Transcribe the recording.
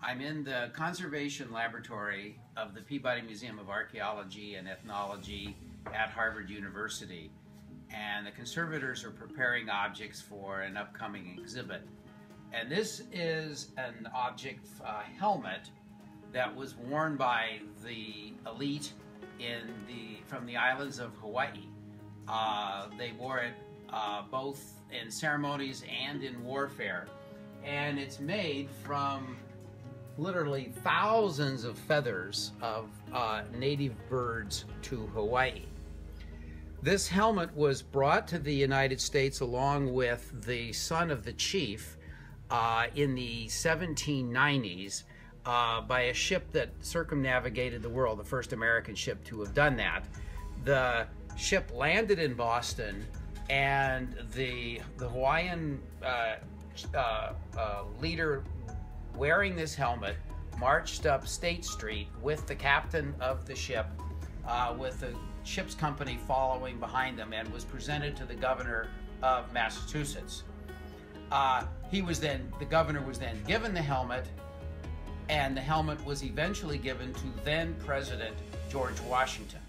I'm in the conservation laboratory of the Peabody Museum of Archaeology and Ethnology at Harvard University. And the conservators are preparing objects for an upcoming exhibit. And this is an object, a helmet, that was worn by the elite in the from the islands of Hawaii. Uh, they wore it uh, both in ceremonies and in warfare. And it's made from literally thousands of feathers of uh, native birds to Hawaii. This helmet was brought to the United States along with the son of the chief uh, in the 1790s uh, by a ship that circumnavigated the world, the first American ship to have done that. The ship landed in Boston, and the the Hawaiian uh, uh, uh, leader wearing this helmet marched up State Street with the captain of the ship, uh, with the ship's company following behind them, and was presented to the governor of Massachusetts. Uh, he was then the governor was then given the helmet, and the helmet was eventually given to then President George Washington.